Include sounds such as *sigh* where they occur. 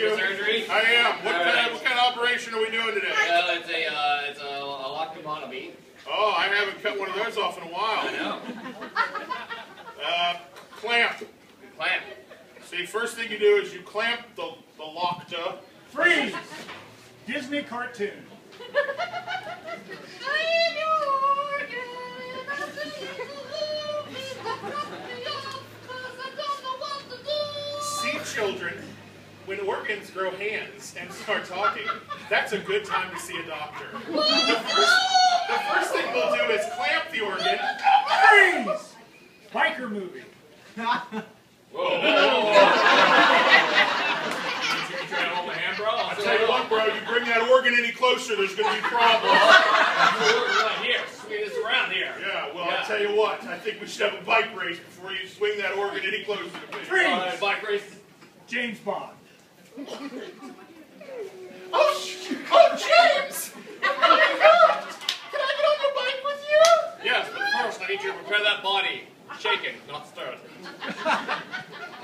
I am. What, kind of, what kind of operation are we doing today? Well, it's a uh, it's a, a locomotomy. Oh, I haven't cut one of those off in a while. I know. *laughs* Uh, clamp. Clamp. See, first thing you do is you clamp the, the lockta. Freeze! Disney cartoon. *laughs* See children, when organs grow hands and start talking, that's a good time to see a doctor. The first, the first thing we'll do is clamp the organ. Freeze! Biker movie. Whoa. I tell you what, bro, you bring that organ any closer, there's going to be problems. Right here. Swing this around here. Yeah, well, Yeah. I tell you what, I think we should have a bike race before you swing that organ any closer to me. Freeze! Uh, bike race. James Bond. Oh, oh, James! Oh! Can I get on bike with you? Yes, but I need you to prepare that body. Shaken, not stirred. I *laughs*